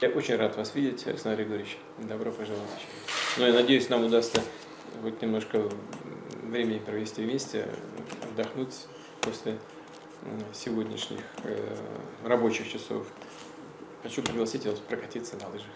Я очень рад вас видеть, Александр Григорьевич. Добро пожаловать еще. Ну, я надеюсь, нам удастся хоть немножко времени провести вместе, отдохнуть после сегодняшних э, рабочих часов. Хочу пригласить вас прокатиться на лыжах.